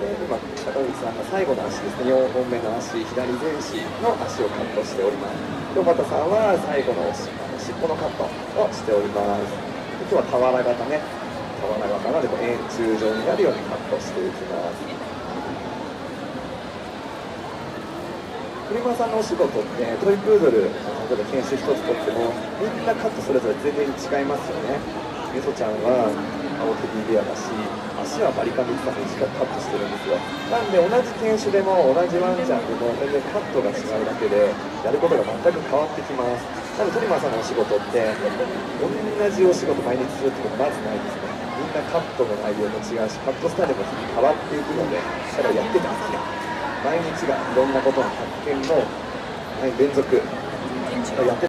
で今坂口さんが最後の足ですね4本目の足左前肢の足をカットしております尾形さんは最後のおし尻尾のカットをしておりますで今日は俵型ね俵型なので円柱状になるようにカットしていきます栗間さんのお仕事ってトイプードル例えば研修一つとってもみんなカットそれぞれ全然違いますよねみそちゃんは青テディベアだし足はバリカンで短くカットしてるんですよなんで同じ犬種でも同じワンちゃんでも全然カットが違うだけでやることが全く変わってきますなのでトリマーさんのお仕事って同じお仕事毎日するってことまずないですねみんなカットの内容も違うしカットスタイルも日々変わっていくのでだからやってたんです。よ毎日がいろんなことの発見の連続やって